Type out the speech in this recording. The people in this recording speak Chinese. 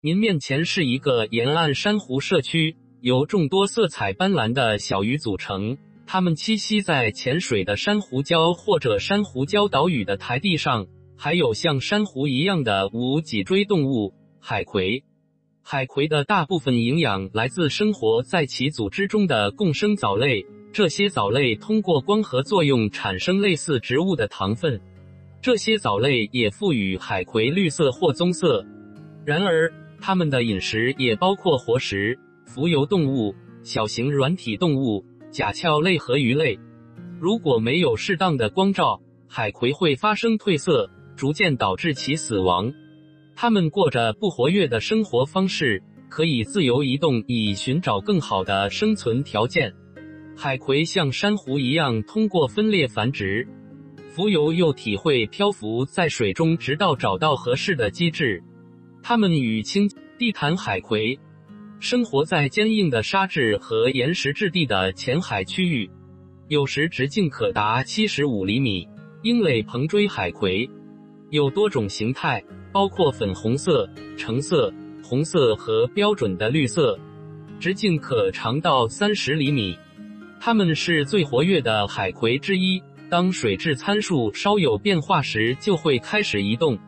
您面前是一个沿岸珊瑚社区，由众多色彩斑斓的小鱼组成。它们栖息在浅水的珊瑚礁或者珊瑚礁岛屿的台地上，还有像珊瑚一样的无脊椎动物——海葵。海葵的大部分营养来自生活在其组织中的共生藻类，这些藻类通过光合作用产生类似植物的糖分。这些藻类也赋予海葵绿色或棕色。然而，它们的饮食也包括活食、浮游动物、小型软体动物。甲壳类和鱼类，如果没有适当的光照，海葵会发生褪色，逐渐导致其死亡。它们过着不活跃的生活方式，可以自由移动以寻找更好的生存条件。海葵像珊瑚一样通过分裂繁殖，浮游又体会漂浮在水中，直到找到合适的机制。它们与青地毯海葵。生活在坚硬的沙质和岩石质地的浅海区域，有时直径可达七十五厘米。鹰类蓬锥海葵有多种形态，包括粉红色、橙色、红色和标准的绿色，直径可长到三十厘米。它们是最活跃的海葵之一。当水质参数稍有变化时，就会开始移动。